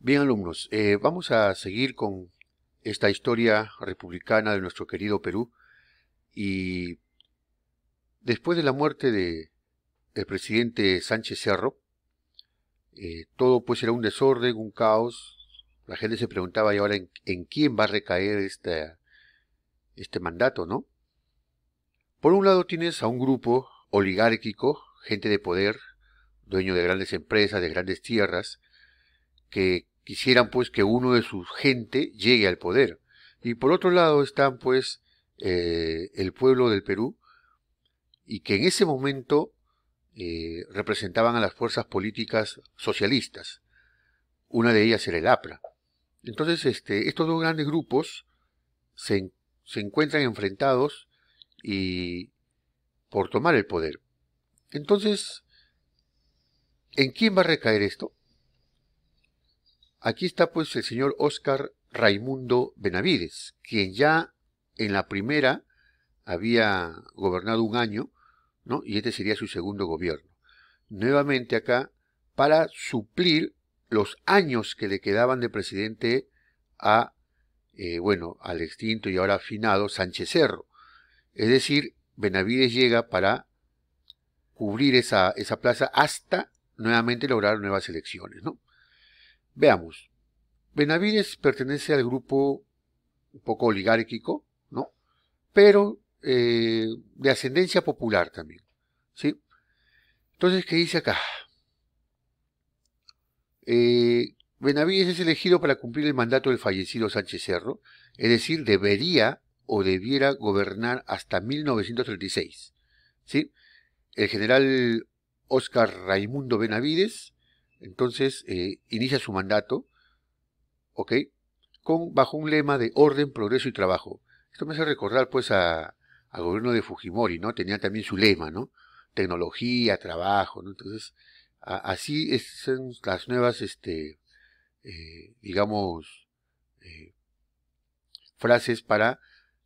Bien, alumnos, eh, vamos a seguir con esta historia republicana de nuestro querido Perú. Y después de la muerte de el presidente Sánchez Cerro, eh, todo pues era un desorden, un caos. La gente se preguntaba, ¿y ahora en, quién va a recaer este, este mandato, no? Por un lado tienes a un grupo oligárquico, gente de poder, dueño de grandes empresas, de grandes tierras, que quisieran pues que uno de su gente llegue al poder. Y por otro lado están pues eh, el pueblo del Perú y que en ese momento eh, representaban a las fuerzas políticas socialistas. Una de ellas era el APRA. Entonces este, estos dos grandes grupos se, se encuentran enfrentados y por tomar el poder. Entonces, ¿en quién va a recaer esto? Aquí está pues el señor Óscar Raimundo Benavides, quien ya en la primera había gobernado un año, ¿no? Y este sería su segundo gobierno. Nuevamente acá, para suplir los años que le quedaban de presidente a, eh, bueno, al extinto y ahora afinado Sánchez Cerro. Es decir, Benavides llega para cubrir esa, esa plaza hasta nuevamente lograr nuevas elecciones, ¿no? Veamos. Benavides pertenece al grupo un poco oligárquico, ¿no? Pero eh, de ascendencia popular también, ¿sí? Entonces, ¿qué dice acá? Eh, Benavides es elegido para cumplir el mandato del fallecido Sánchez Cerro, es decir, debería o debiera gobernar hasta 1936, ¿sí? El general Óscar Raimundo Benavides entonces eh, inicia su mandato, ¿ok? Con, bajo un lema de orden, progreso y trabajo. Esto me hace recordar pues al gobierno de Fujimori, ¿no? Tenía también su lema, ¿no? Tecnología, trabajo, ¿no? Entonces, así son las nuevas, este, eh, digamos, eh, frases para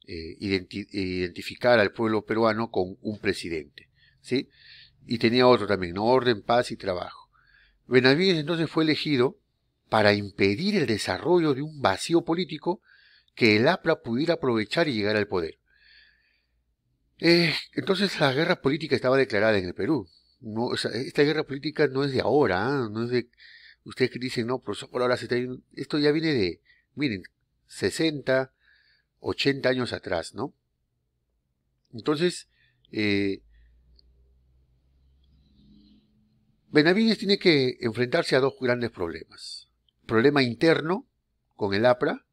identificar al pueblo peruano con un presidente, ¿sí? Y tenía otro también, ¿no? Orden, paz y trabajo. Benavides entonces fue elegido para impedir el desarrollo de un vacío político que el APRA pudiera aprovechar y llegar al poder. Eh, entonces la guerra política estaba declarada en el Perú. No, esta guerra política no es de ahora, ¿ah? no es de... Ustedes que dicen, no, por, por ahora se está... Esto ya viene de, miren, 60, 80 años atrás, ¿no? Entonces, eh, Benavides tiene que enfrentarse a dos grandes problemas. Problema interno con el APRA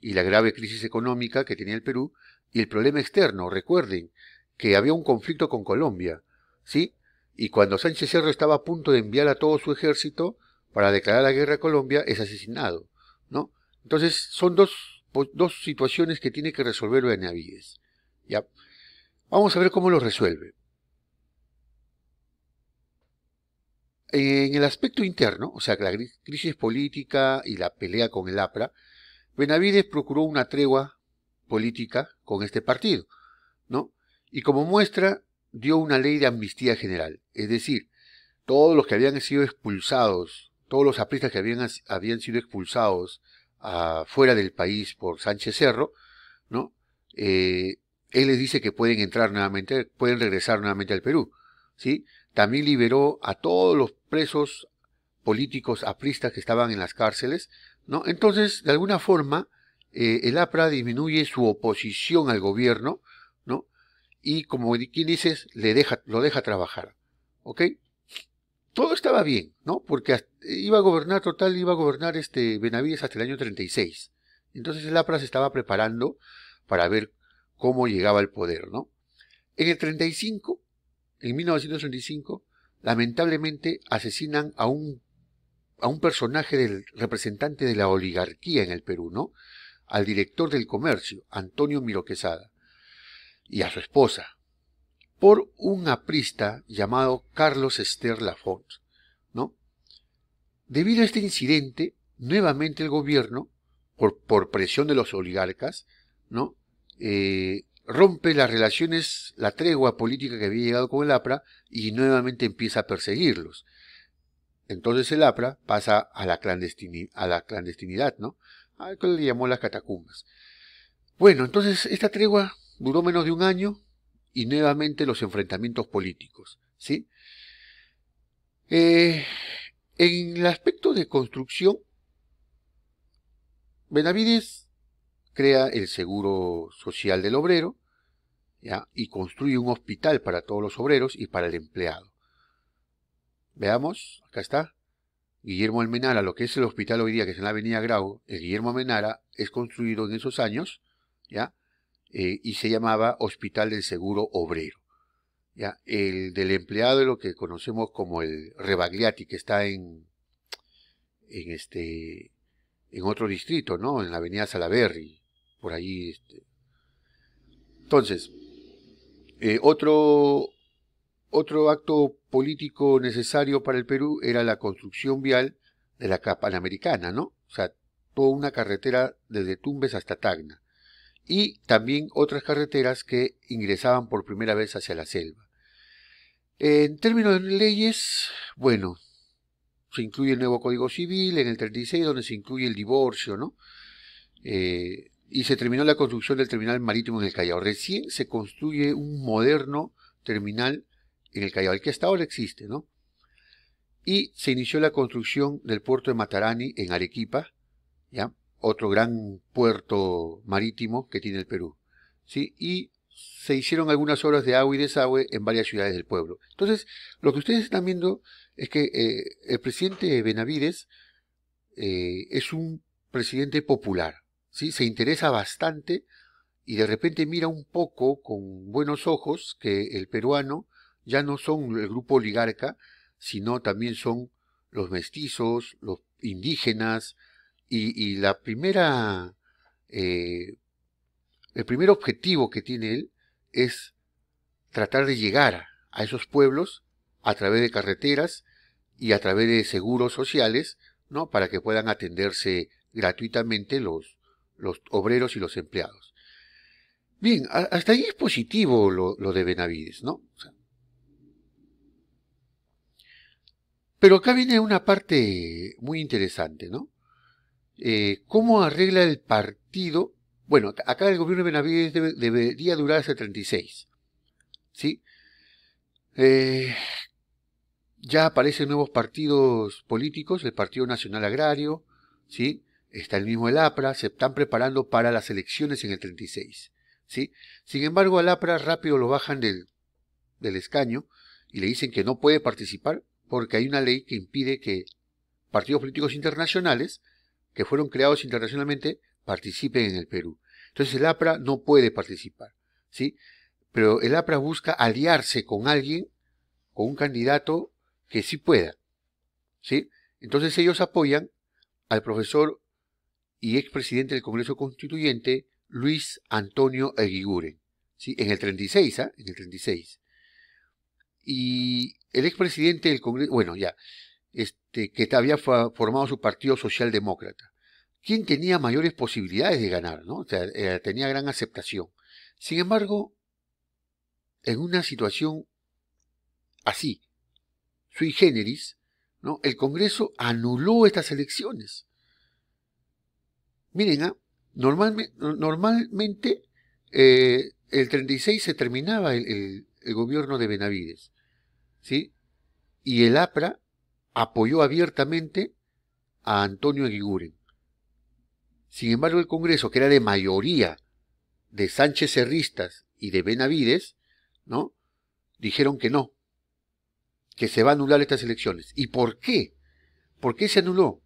y la grave crisis económica que tenía el Perú, y el problema externo, recuerden que había un conflicto con Colombia, ¿sí? Y cuando Sánchez Cerro estaba a punto de enviar a todo su ejército para declarar la guerra a Colombia, es asesinado, ¿no? Entonces son dos, dos situaciones que tiene que resolver Benavides. ¿ya? Vamos a ver cómo lo resuelve. En el aspecto interno, o sea, la crisis política y la pelea con el APRA, Benavides procuró una tregua política con este partido, ¿no? Y como muestra, dio una ley de amnistía general, es decir, todos los que habían sido expulsados, todos los apristas que habían, habían sido expulsados afuera fuera del país por Sánchez Cerro, ¿no? Eh, él les dice que pueden entrar nuevamente, pueden regresar nuevamente al Perú, ¿sí? También liberó a todos los presos políticos apristas que estaban en las cárceles, ¿no? Entonces, de alguna forma, eh, el APRA disminuye su oposición al gobierno, ¿no? Y como quien dices, le deja, lo deja trabajar, ¿ok? Todo estaba bien, ¿no? Porque iba a gobernar total, iba a gobernar este Benavides hasta el año 36. Entonces el APRA se estaba preparando para ver cómo llegaba al poder, ¿no? En el 35 en 1935, lamentablemente asesinan a un, a un personaje del representante de la oligarquía en el Perú, ¿no? Al director del comercio, Antonio Miro Quesada, y a su esposa, por un aprista llamado Carlos Esther Lafont, ¿no? Debido a este incidente, nuevamente el gobierno, por, por presión de los oligarcas, ¿no? Eh, rompe las relaciones, la tregua política que había llegado con el APRA y nuevamente empieza a perseguirlos. entonces el APRA pasa a la, clandestinidad, ¿no? A que le llamó las catacumbas. Bueno, entonces esta tregua duró menos de un año y nuevamente los enfrentamientos políticos, ¿sí? Eh, en el aspecto de construcción, Benavides crea el Seguro Social del Obrero ¿ya? y construye un hospital para todos los obreros y para el empleado. Veamos, acá está. Guillermo Almenara, lo que es el hospital hoy día, que es en la avenida Grau, el Guillermo Almenara es construido en esos años, ¿ya? Eh, y se llamaba Hospital del Seguro Obrero. ¿ya? El del empleado es lo que conocemos como el Rebagliati, que está en, en, este, en otro distrito, ¿no? En la avenida Salaberry, por ahí. Este. Entonces, eh, otro, otro acto político necesario para el Perú era la construcción vial de la Panamericana, ¿no? O sea, toda una carretera desde Tumbes hasta Tacna. Y también otras carreteras que ingresaban por primera vez hacia la selva. En términos de leyes, bueno, se incluye el nuevo Código Civil en el 36, donde se incluye el divorcio, ¿no? Eh, y se terminó la construcción del terminal marítimo en el Callao. Recién se construye un moderno terminal en el Callao, el que hasta ahora existe, ¿no? Y se inició la construcción del puerto de Matarani en Arequipa, ¿ya? Otro gran puerto marítimo que tiene el Perú, ¿sí? Y se hicieron algunas obras de agua y desagüe en varias ciudades del pueblo. Entonces, lo que ustedes están viendo es que eh, el presidente Benavides eh, es un presidente popular, ¿sí? Se interesa bastante y de repente mira un poco con buenos ojos que el peruano ya no son el grupo oligarca, sino también son los mestizos, los indígenas, y, la primera, eh, el primer objetivo que tiene él es tratar de llegar a esos pueblos a través de carreteras y a través de seguros sociales, ¿no? Para que puedan atenderse gratuitamente los, los obreros y los empleados. Bien, hasta ahí es positivo lo, de Benavides, ¿no? Pero acá viene una parte muy interesante, ¿no? Eh, ¿Cómo arregla el partido? Bueno, acá el gobierno de Benavides debería durar hasta 36. ¿Sí? Eh, ya aparecen nuevos partidos políticos, el Partido Nacional Agrario, ¿sí? Está el mismo el APRA, se están preparando para las elecciones en el 36. ¿sí? Sin embargo, al APRA rápido lo bajan del, del escaño y le dicen que no puede participar porque hay una ley que impide que partidos políticos internacionales, que fueron creados internacionalmente, participen en el Perú. Entonces el APRA no puede participar, ¿sí? Pero el APRA busca aliarse con alguien, con un candidato que sí pueda, ¿sí? Entonces ellos apoyan al profesor y expresidente del Congreso Constituyente, Luis Antonio Eguiguren, ¿sí? En el 36, ¿ah? En el 36. Y el expresidente del Congreso, bueno, ya, este, que había formado su partido socialdemócrata, quien tenía mayores posibilidades de ganar, ¿no? O sea, eh, tenía gran aceptación. Sin embargo, en una situación así, sui generis, ¿no? El Congreso anuló estas elecciones. Miren, ¿ah? normalmente, eh, el 36 se terminaba el gobierno de Benavides. ¿sí? Y el APRA apoyó abiertamente a Antonio Aguiguren. Sin embargo, el Congreso, que era de mayoría de Sánchez Serristas y de Benavides, ¿no? Dijeron que no, que se va a anular estas elecciones. ¿Y por qué? ¿Por qué se anuló?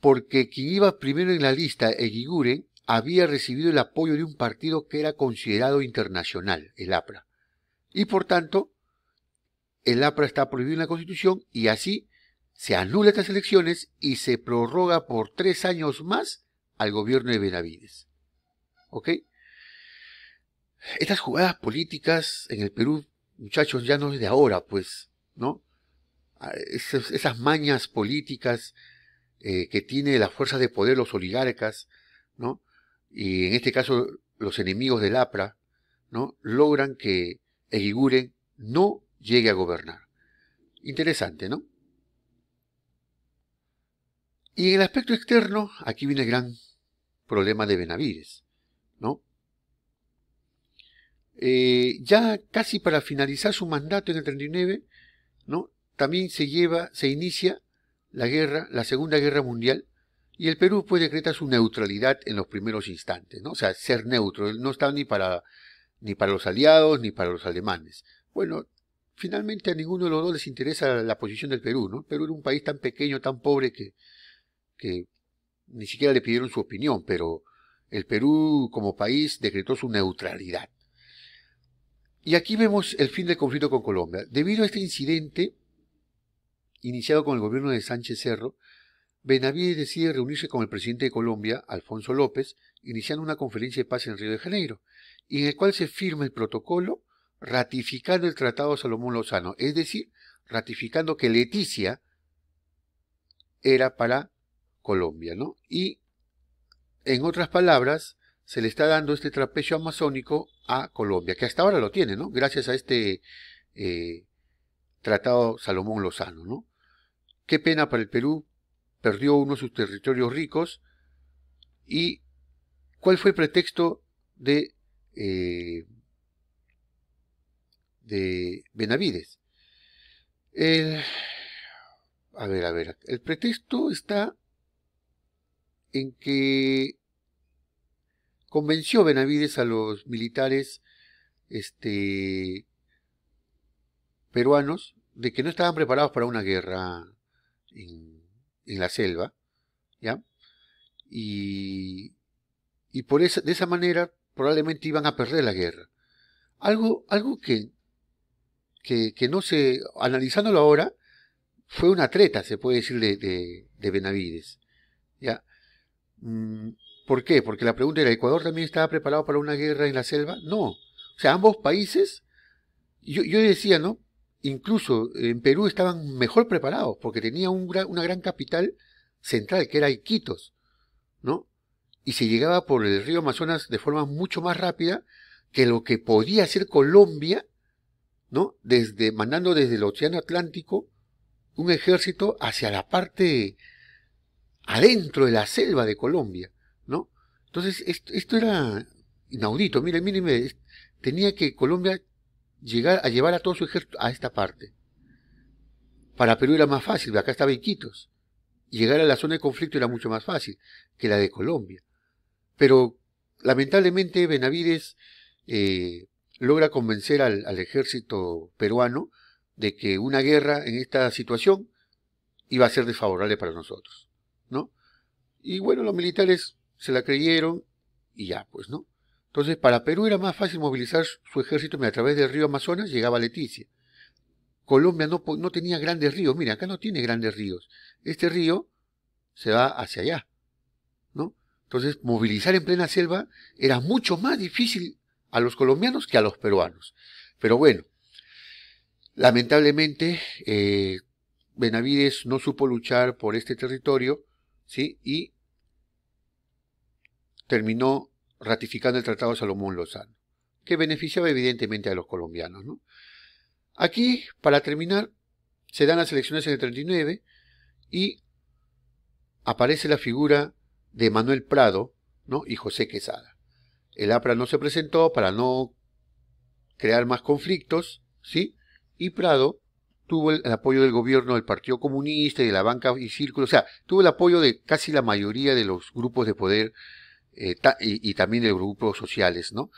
Porque quien iba primero en la lista, Eguiguren, había recibido el apoyo de un partido que era considerado internacional, el APRA. Y por tanto, el APRA está prohibido en la Constitución y así se anula estas elecciones y se prorroga por tres años más al gobierno de Benavides. ¿Ok? Estas jugadas políticas en el Perú, muchachos, ya no es de ahora, pues, ¿no? Ah, esas, mañas políticas eh, que tiene la fuerza de poder los oligarcas, ¿no? Y en este caso los enemigos del APRA, ¿no? Logran que Eguiguren no llegue a gobernar. Interesante, ¿no? Y en el aspecto externo, aquí viene el gran problema de Benavides, ¿no? Eh, ya casi para finalizar su mandato en el 39, ¿no? También se lleva, se inicia la guerra, la Segunda Guerra Mundial, y el Perú puede decretar su neutralidad en los primeros instantes, ¿no? O sea, ser neutro, no estaba ni para, ni para los aliados ni para los alemanes. Bueno, finalmente a ninguno de los dos les interesa la posición del Perú, ¿no? Perú era un país tan pequeño, tan pobre que, que ni siquiera le pidieron su opinión, pero el Perú como país decretó su neutralidad. Y aquí vemos el fin del conflicto con Colombia. Debido a este incidente, iniciado con el gobierno de Sánchez Cerro, Benavides decide reunirse con el presidente de Colombia, Alfonso López, iniciando una conferencia de paz en Río de Janeiro, y en el cual se firma el protocolo ratificando el Tratado Salomón Lozano, es decir, ratificando que Leticia era para Colombia, ¿no? Y, en otras palabras, se le está dando este trapecio amazónico a Colombia, que hasta ahora lo tiene, ¿no? Gracias a este eh, Tratado Salomón Lozano, ¿no? Qué pena para el Perú, perdió uno de sus territorios ricos y ¿cuál fue el pretexto de, eh, de Benavides? a ver, a ver, el pretexto está en que convenció Benavides a los militares este, peruanos de que no estaban preparados para una guerra en, la selva, ¿ya? Y, y por esa, de esa manera probablemente iban a perder la guerra. Algo, algo que, que, que no se, analizándolo ahora, fue una treta, se puede decir, de, de, Benavides. ¿ya? Mm, ¿Por qué? Porque la pregunta era, ¿Ecuador también estaba preparado para una guerra en la selva? No. O sea, ambos países, yo, yo decía, ¿no? Incluso en Perú estaban mejor preparados porque tenía una gran capital central que era Iquitos, ¿no? Y se llegaba por el río Amazonas de forma mucho más rápida que lo que podía hacer Colombia, ¿no? Desde, mandando desde el Océano Atlántico un ejército hacia la parte adentro de la selva de Colombia, ¿no? Entonces, esto, era inaudito. Miren, miren, tenía que Colombia llegar a llevar a todo su ejército a esta parte. Para Perú era más fácil, acá estaba Iquitos. Llegar a la zona de conflicto era mucho más fácil que la de Colombia. Pero lamentablemente Benavides eh, logra convencer al, al, ejército peruano de que una guerra en esta situación iba a ser desfavorable para nosotros, ¿no? Y bueno, los militares se la creyeron y ya, pues, ¿no? Entonces, para Perú era más fácil movilizar su ejército a través del río Amazonas llegaba Leticia. Colombia no, no tenía grandes ríos. Mira, acá no tiene grandes ríos. Este río se va hacia allá. ¿no? Entonces, movilizar en plena selva era mucho más difícil a los colombianos que a los peruanos. Pero bueno, lamentablemente, eh, Benavides no supo luchar por este territorio, ¿sí? Y terminó ratificando el Tratado de Salomón Lozano, que beneficiaba evidentemente a los colombianos. ¿no? Aquí, para terminar, se dan las elecciones en el 39 y aparece la figura de Manuel Prado ¿no? y José Quesada. El APRA no se presentó para no crear más conflictos, ¿sí? Y Prado tuvo el, apoyo del gobierno del Partido Comunista y de la banca y círculo, o sea, tuvo el apoyo de casi la mayoría de los grupos de poder eh, y, también de grupos sociales, ¿no?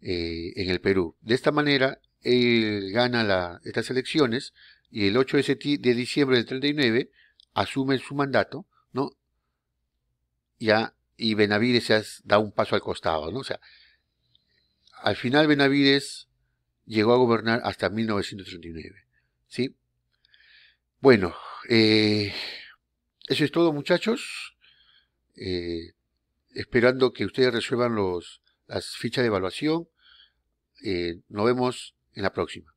Eh, en el Perú. De esta manera, él gana estas elecciones y el 8 de, diciembre del 39 asume su mandato, ¿no? Ya, y Benavides ya da un paso al costado, ¿no? O sea, al final Benavides llegó a gobernar hasta 1939, ¿sí? Bueno, eh, eso es todo, muchachos. Esperando que ustedes resuelvan los, las fichas de evaluación. Eh, nos vemos en la próxima.